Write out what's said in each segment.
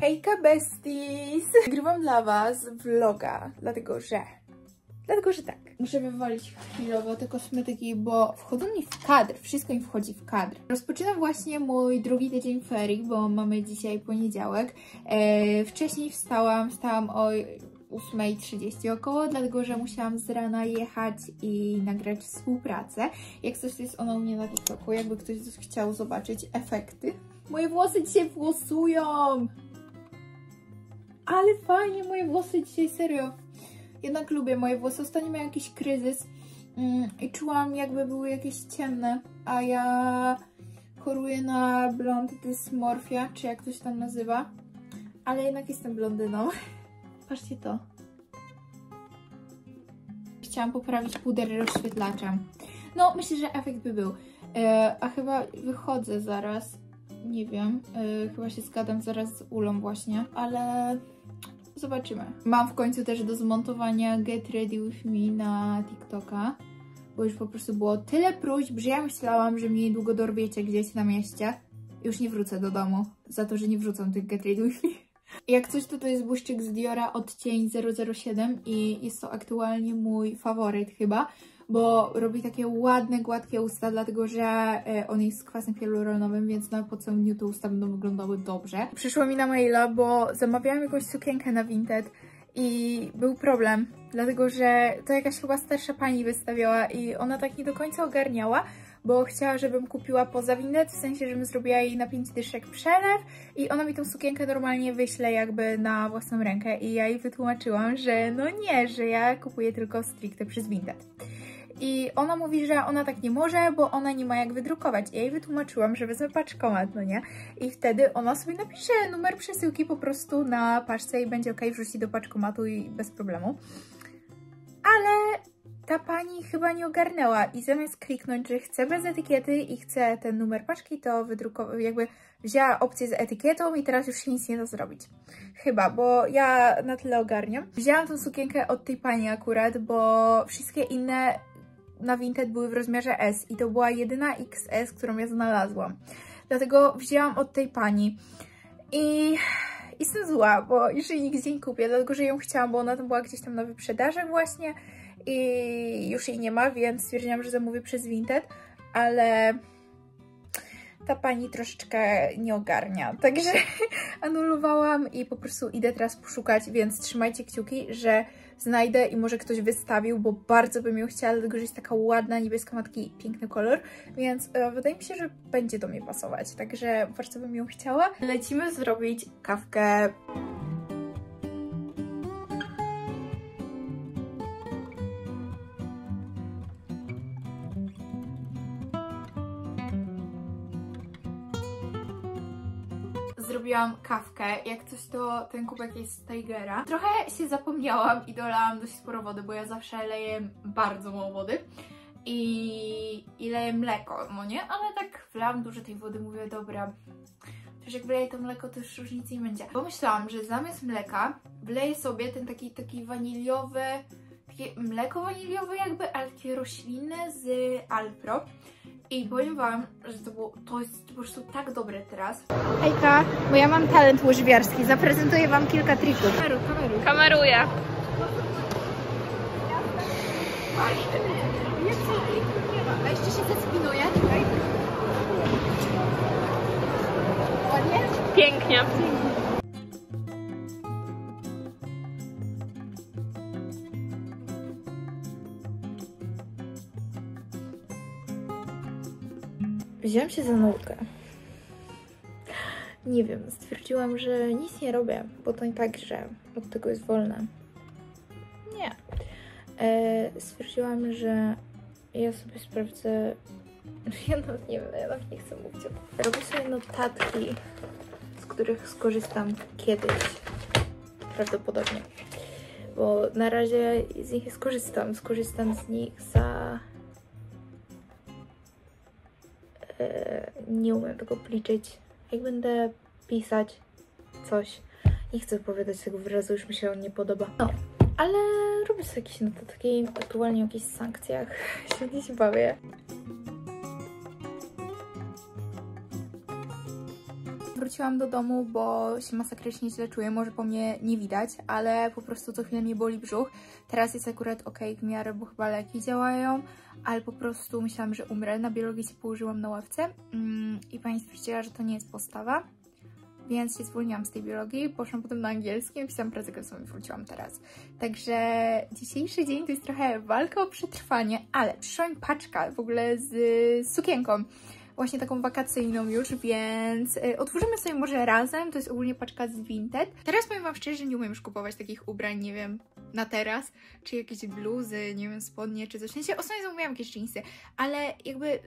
Hejka besties! Nagrywam dla was vloga, dlatego że... Dlatego, że tak. Muszę wywalić chwilowo te kosmetyki, bo wchodzą mi w kadr. Wszystko mi wchodzi w kadr. Rozpoczynam właśnie mój drugi tydzień ferii, bo mamy dzisiaj poniedziałek. E, wcześniej wstałam, wstałam o 8.30 około, dlatego że musiałam z rana jechać i nagrać współpracę. Jak coś jest ona u mnie na TikToku, jakby ktoś chciał zobaczyć efekty. Moje włosy dzisiaj włosują! Ale fajnie, moje włosy dzisiaj, serio. Jednak lubię moje włosy. Ostatnio miałam jakiś kryzys mm, i czułam jakby były jakieś ciemne, a ja choruję na blond dysmorfia, czy jak to się tam nazywa. Ale jednak jestem blondyną. Patrzcie to. Chciałam poprawić puder rozświetlaczem. No, myślę, że efekt by był. E, a chyba wychodzę zaraz. Nie wiem. E, chyba się zgadam zaraz z Ulą właśnie. Ale zobaczymy. Mam w końcu też do zmontowania Get Ready With Me na TikToka. Bo już po prostu było tyle próśb, że ja myślałam, że mnie niedługo dorwiecie gdzieś na mieście. Już nie wrócę do domu. Za to, że nie wrzucam tych Get Ready With Me. Jak coś, to to jest błyszczyk z Diora odcień 007 i jest to aktualnie mój faworyt chyba, bo robi takie ładne, gładkie usta, dlatego że e, on jest z kwasem hialuronowym, więc na po całym dniu te usta będą wyglądały dobrze. Przyszło mi na maila, bo zamawiałam jakąś sukienkę na Vinted i był problem, dlatego że to jakaś chyba starsza pani wystawiała i ona tak nie do końca ogarniała, bo chciała, żebym kupiła poza winet, w sensie, żebym zrobiła jej na 5 dyszek przelew i ona mi tą sukienkę normalnie wyśle jakby na własną rękę i ja jej wytłumaczyłam, że no nie, że ja kupuję tylko stricte przez Vinted. I ona mówi, że ona tak nie może, bo ona nie ma jak wydrukować. I ja jej wytłumaczyłam, że wezmę paczkomat, no nie? I wtedy ona sobie napisze numer przesyłki po prostu na paczce i będzie ok, wrzuci do paczkomatu i bez problemu. Ale ta pani chyba nie ogarnęła i zamiast kliknąć, że chce bez etykiety i chce ten numer paczki, to wydrukował, jakby wzięła opcję z etykietą i teraz już się nic nie da zrobić. Chyba, bo ja na tyle ogarniam. Wzięłam tą sukienkę od tej pani akurat, bo wszystkie inne na Vinted były w rozmiarze S i to była jedyna XS, którą ja znalazłam. Dlatego wzięłam od tej pani i jestem zła, bo już jej nigdzie nie kupię, dlatego że ją chciałam, bo ona tam była gdzieś tam na wyprzedaży właśnie i już jej nie ma, więc stwierdziłam, że zamówię przez Vinted, ale ta pani troszeczkę nie ogarnia, także anulowałam i po prostu idę teraz poszukać, więc trzymajcie kciuki, że znajdę i może ktoś wystawił, bo bardzo bym ją chciała, dlatego że jest taka ładna, niebieska matki, piękny kolor, więc e, wydaje mi się, że będzie do mnie pasować, także bardzo bym ją chciała. Lecimy zrobić kawkę zrobiłam kawkę. Jak coś to ten kubek jest z Tigera. Trochę się zapomniałam i dolałam dość sporo wody, bo ja zawsze leję bardzo mało wody. I, i leję mleko, no nie? Ale tak wlałam dużo tej wody, mówię, dobra, też jak wleję to mleko, to już różnicy nie będzie. Pomyślałam, że zamiast mleka wleję sobie ten taki, taki waniliowy, takie mleko waniliowe jakby, ale takie roślinne z Alpro. I powiem Wam, że to, było, to jest po prostu tak dobre teraz. Hejka, bo ja mam talent łyżwiarski. Zaprezentuję Wam kilka trików. Kameru, kameru. Kameruję. A jeszcze się zespinuję. Ładnie? Pięknie. Wziąłem się za naukę. Nie wiem, stwierdziłam, że nic nie robię, bo to i tak, że od tego jest wolne. Nie. E, stwierdziłam, że ja sobie sprawdzę... Ja nawet nie wiem, ja nawet nie chcę mówić o tym. Robię sobie notatki, z których skorzystam kiedyś. Prawdopodobnie. Bo na razie z nich nie skorzystam. Skorzystam z nich za nie umiem tego pliczyć. Jak będę pisać coś, nie chcę powiedzieć tego wyrazu, już mi się on nie podoba. No, ale robię sobie jakieś notatki, aktualnie o jakichś sankcjach, się bawię. Wróciłam do domu, bo się masakrycznie źle czuję, może po mnie nie widać, ale po prostu co chwilę mnie boli brzuch. Teraz jest akurat ok w miarę, bo chyba leki działają, ale po prostu myślałam, że umrę. Na biologii się położyłam na ławce mm, i pani stwierdziła, że to nie jest postawa, więc się zwolniłam z tej biologii, poszłam potem na angielski, pisałam pracę klasową i wróciłam teraz. Także dzisiejszy dzień to jest trochę walka o przetrwanie, ale przyszła mi paczka w ogóle z sukienką właśnie taką wakacyjną już, więc y, otworzymy sobie może razem, to jest ogólnie paczka z Vinted. Teraz powiem Wam szczerze, nie umiem już kupować takich ubrań, nie wiem, na teraz, czy jakieś bluzy, nie wiem, spodnie, czy coś. W sensie ostatnio zamówiłam jakieś jeansy, ale jakby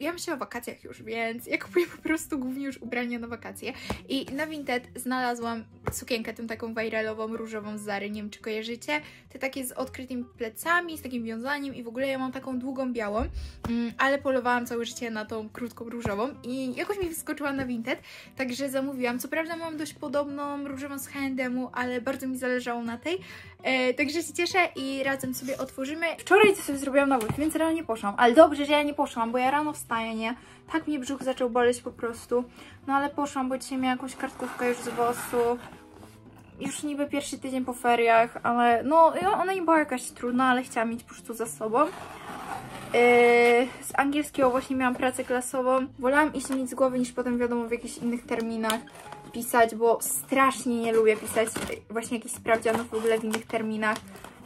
ja myślę o wakacjach już, więc ja kupuję po prostu głównie już ubrania na wakacje. I na Vinted znalazłam sukienkę tą taką viralową, różową z Zary, nie wiem czy kojarzycie. Te takie z odkrytymi plecami, z takim wiązaniem i w ogóle ja mam taką długą białą, mm, ale polowałam całe życie na tą krótką różową i jakoś mi wyskoczyła na Vinted, także zamówiłam. Co prawda mam dość podobną różową z H&M-u, ale bardzo mi zależało na tej, e, także się cieszę i razem sobie otworzymy. Wczoraj sobie zrobiłam na więc rano nie poszłam, ale dobrze, że ja nie poszłam, bo ja rano wstałam Tak mnie brzuch zaczął boleć po prostu. No ale poszłam, bo dzisiaj miałam jakąś kartkówkę już z WOS-u. Już niby pierwszy tydzień po feriach, ale no ona nie była jakaś trudna, ale chciałam mieć po prostu za sobą. Yy, z angielskiego właśnie miałam pracę klasową. Wolałam iść mieć z głowy niż potem wiadomo w jakichś innych terminach pisać, bo strasznie nie lubię pisać właśnie jakichś sprawdzianów w ogóle w innych terminach.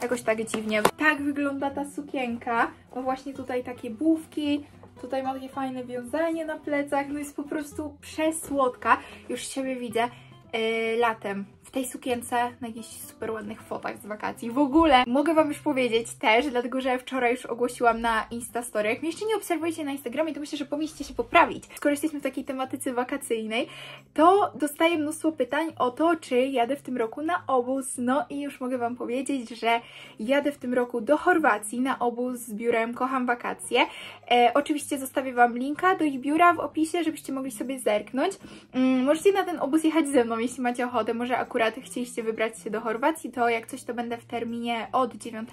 Jakoś tak dziwnie. Tak wygląda ta sukienka. Ma właśnie tutaj takie bówki, Tutaj ma takie fajne wiązanie na plecach, no jest po prostu przesłodka. Już siebie widzę yy, latem tej sukience na jakichś super ładnych fotach z wakacji. W ogóle mogę Wam już powiedzieć też, dlatego że wczoraj już ogłosiłam na Instastory. Jak mnie jeszcze nie obserwujecie na Instagramie, to myślę, że powinniście się poprawić. Skoro jesteśmy w takiej tematyce wakacyjnej, to dostaję mnóstwo pytań o to, czy jadę w tym roku na obóz. No i już mogę Wam powiedzieć, że jadę w tym roku do Chorwacji na obóz z biurem Kocham Wakacje. E, oczywiście zostawię Wam linka do ich biura w opisie, żebyście mogli sobie zerknąć. Mm, możecie na ten obóz jechać ze mną, jeśli macie ochotę. Może akurat chcieliście wybrać się do Chorwacji, to jak coś to będę w terminie od 9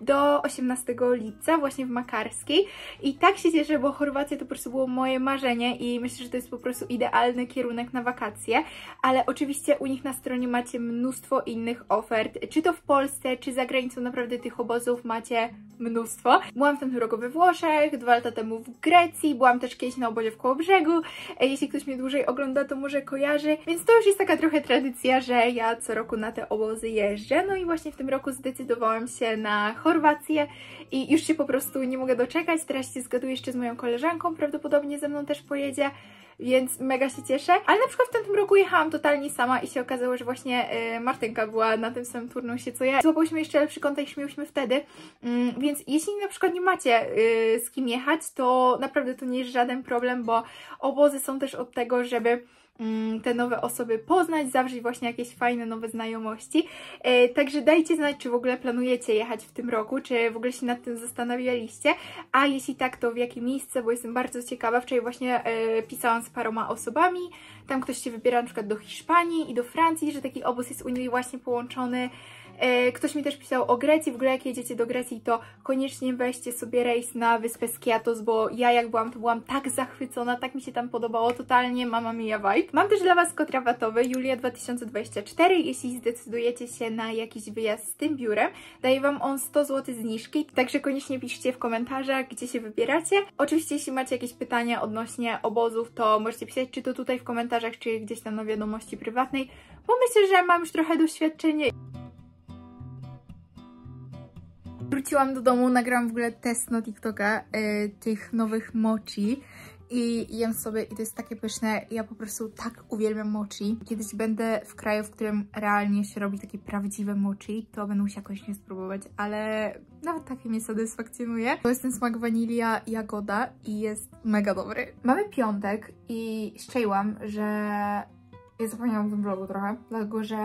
do 18 lipca właśnie w Makarskiej. I tak się cieszę, bo Chorwacja to po prostu było moje marzenie i myślę, że to jest po prostu idealny kierunek na wakacje, ale oczywiście u nich na stronie macie mnóstwo innych ofert, czy to w Polsce, czy za granicą naprawdę tych obozów macie mnóstwo. Byłam w tym roku we Włoszech, dwa lata temu w Grecji, byłam też kiedyś na obozie w Kołobrzegu, e, jeśli ktoś mnie dłużej ogląda, to może kojarzy, więc to już jest taka trochę tradycja, że ja co roku na te obozy jeżdżę, no i właśnie w tym roku zdecydowałam się na Chorwację i już się po prostu nie mogę doczekać, teraz się zgaduję jeszcze z moją koleżanką, prawdopodobnie ze mną też pojedzie, więc mega się cieszę. Ale na przykład w tamtym roku jechałam totalnie sama i się okazało, że właśnie y, Martynka była na tym samym turnusie co ja. Złapałyśmy jeszcze lepszy kontakt i śmiałyśmy wtedy, mm, więc jeśli na przykład nie macie y, z kim jechać, to naprawdę to nie jest żaden problem, bo obozy są też od tego, żeby te nowe osoby poznać, zawrzeć właśnie jakieś fajne nowe znajomości. E, także dajcie znać, czy w ogóle planujecie jechać w tym roku, czy w ogóle się nad tym zastanawialiście, a jeśli tak, to w jakie miejsce, bo jestem bardzo ciekawa. Wczoraj właśnie e, pisałam z paroma osobami, tam ktoś się wybiera na przykład do Hiszpanii i do Francji, że taki obóz jest u niej właśnie połączony ktoś mi też pisał o Grecji, w ogóle jak jedziecie do Grecji, to koniecznie weźcie sobie rejs na wyspę Skiatos, bo ja jak byłam, to byłam tak zachwycona, tak mi się tam podobało, totalnie mama mia vibe. Mam też dla Was kod rabatowy Julia 2024, jeśli zdecydujecie się na jakiś wyjazd z tym biurem, daje Wam on 100 zł zniżki, także koniecznie piszcie w komentarzach, gdzie się wybieracie. Oczywiście, jeśli macie jakieś pytania odnośnie obozów, to możecie pisać, czy to tutaj w komentarzach, czy gdzieś tam na wiadomości prywatnej, bo myślę, że mam już trochę doświadczenie. Wróciłam do domu, nagrałam w ogóle test na TikToka y, tych nowych mochi i jem sobie i to jest takie pyszne. Ja po prostu tak uwielbiam mochi. Kiedyś będę w kraju, w którym realnie się robi takie prawdziwe mochi, to będę musiała koniecznie spróbować, ale nawet takie mnie satysfakcjonuje. To jest ten smak wanilia jagoda i jest mega dobry. Mamy piątek i szczęłam, że ja zapomniałam w tym vlogu trochę, dlatego że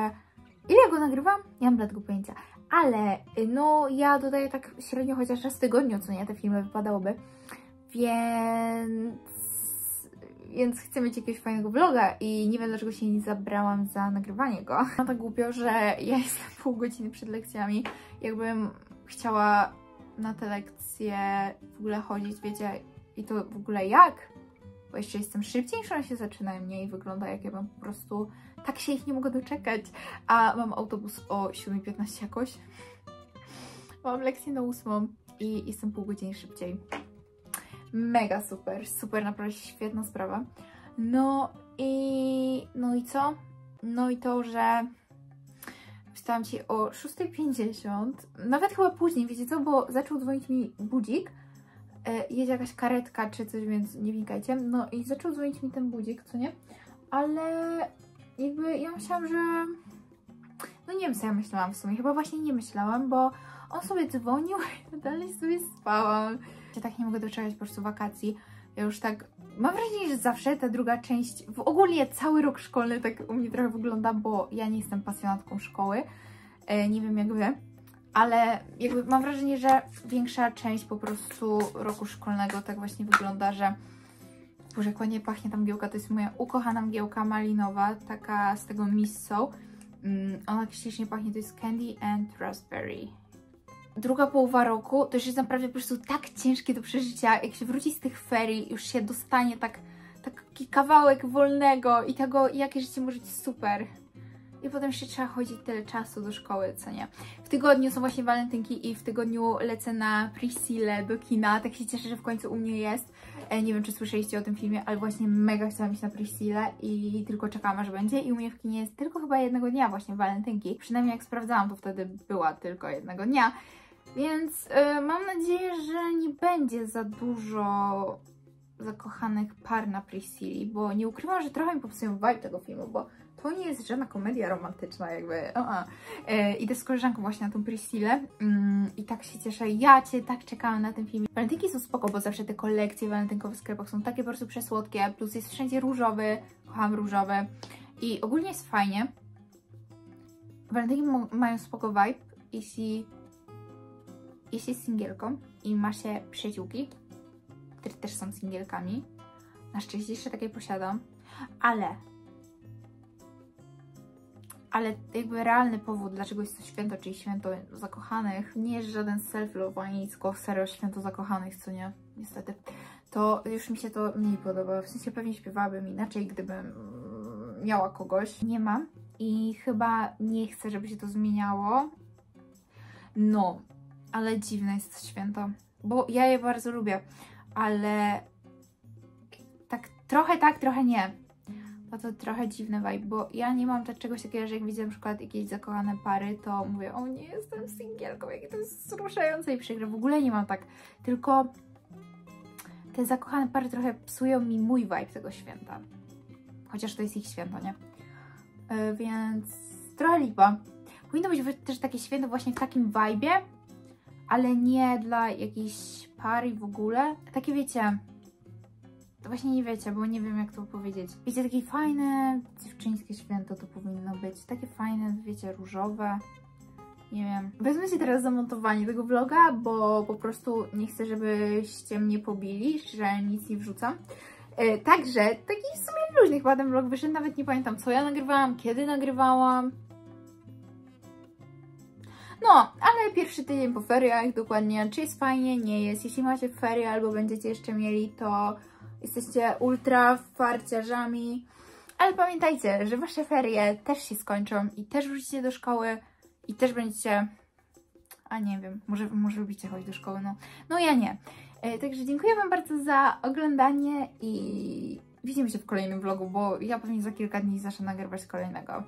ile ja go nagrywam? Nie mam tego pojęcia ale y, no ja dodaję tak średnio chociaż raz w tygodniu, co nie, te filmy wypadałoby, więc więc chcę mieć jakiegoś fajnego vloga i nie wiem dlaczego się nie zabrałam za nagrywanie go. Mam tak głupio, że ja jestem pół godziny przed lekcjami, jakbym chciała na te lekcje w ogóle chodzić, wiecie, i to w ogóle jak? Bo jeszcze jestem szybciejsza, a się zaczynają mniej wygląda jak ja mam po prostu, tak się ich nie mogę doczekać, a mam autobus o 7.15 jakoś. Mam lekcję na 8 i jestem pół godziny szybciej. Mega super, super, naprawdę świetna sprawa. No i, no i co? No i to, że wstałam Ci o 6.50, nawet chyba później, wiecie co, bo zaczął dzwonić mi budzik, jedzie jakaś karetka czy coś, więc nie wnikajcie, no i zaczął dzwonić mi ten budzik, co nie? Ale jakby ja myślałam, że... No nie wiem, co ja myślałam w sumie, chyba właśnie nie myślałam, bo on sobie dzwonił i dalej sobie spałam. Ja tak nie mogę doczekać po prostu wakacji. Ja już tak, mam wrażenie, że zawsze ta druga część, w ogóle cały rok szkolny tak u mnie trochę wygląda, bo ja nie jestem pasjonatką szkoły, e, nie wiem jak Wy, ale jakby mam wrażenie, że większa część po prostu roku szkolnego tak właśnie wygląda, że Boże, jak ładnie pachnie ta mgiełka, to jest moja ukochana mgiełka malinowa, taka z tego Missą. Mm, ona ślicznie pachnie, to jest Candy and Raspberry druga połowa roku to już jest naprawdę po prostu tak ciężkie do przeżycia, jak się wróci z tych ferii, już się dostanie tak, taki kawałek wolnego i tego, jakie życie może być super. I potem jeszcze trzeba chodzić tyle czasu do szkoły, co nie. W tygodniu są właśnie walentynki i w tygodniu lecę na Priscille do kina. Tak się cieszę, że w końcu u mnie jest. E, nie wiem, czy słyszeliście o tym filmie, ale właśnie mega chciałam iść na Priscille i tylko czekałam, aż będzie. I u mnie w kinie jest tylko chyba jednego dnia właśnie walentynki. Przynajmniej jak sprawdzałam, to wtedy była tylko jednego dnia. Więc yy, mam nadzieję, że nie będzie za dużo zakochanych par na Priscilli, bo nie ukrywam, że trochę mi popsują vibe tego filmu, bo to nie jest żadna komedia romantyczna jakby. Uh -uh. Yy, idę z koleżanką właśnie na tą Priscillę yy, i tak się cieszę. Ja Cię tak czekałam na ten film. Walentynki są spoko, bo zawsze te kolekcje walentynkowe w sklepach są takie po prostu przesłodkie, plus jest wszędzie różowy, kocham różowy i ogólnie jest fajnie. Walentynki mają spoko vibe, jeśli jeśli jest singielką i ma się przyjaciółki, które też są singielkami, na szczęście jeszcze takiej posiadam, ale ale jakby realny powód, dlaczego jest to święto, czyli święto zakochanych, nie jest żaden self-love, ani nic, tylko serio święto zakochanych, co nie, niestety, to już mi się to mniej podoba, w sensie pewnie śpiewałabym inaczej, gdybym miała kogoś, nie mam i chyba nie chcę, żeby się to zmieniało, no, ale dziwne jest to święto, bo ja je bardzo lubię, ale tak trochę tak, trochę nie. Bo to trochę dziwne vibe, bo ja nie mam tak czegoś takiego, że jak widzę na przykład jakieś zakochane pary, to mówię, o nie, jestem singielką, jakie to jest wzruszające i przykre. W ogóle nie mam tak, tylko te zakochane pary trochę psują mi mój vibe tego święta. Chociaż to jest ich święto, nie? Yy, więc trochę lipa. Powinno być też takie święto właśnie w takim vibe'ie, ale nie dla jakiejś pary w ogóle. Takie wiecie, to właśnie nie wiecie, bo nie wiem jak to powiedzieć. Wiecie, takie fajne dziewczyńskie święto to powinno być. Takie fajne, wiecie, różowe. Nie wiem. Wezmę się teraz za montowanie tego vloga, bo po prostu nie chcę, żebyście mnie pobili, że nic nie wrzucam. E, także, taki w sumie luźny chyba ten vlog wyszedł, nawet nie pamiętam co ja nagrywałam, kiedy nagrywałam. No, ale pierwszy tydzień po feriach dokładnie, czy jest fajnie, nie jest. Jeśli macie ferie albo będziecie jeszcze mieli, to jesteście ultra farciarzami. Ale pamiętajcie, że wasze ferie też się skończą i też wrócicie do szkoły i też będziecie... A nie wiem, może, może lubicie chodzić do szkoły, no. No ja nie. E, także dziękuję Wam bardzo za oglądanie i widzimy się w kolejnym vlogu, bo ja pewnie za kilka dni zacznę nagrywać kolejnego.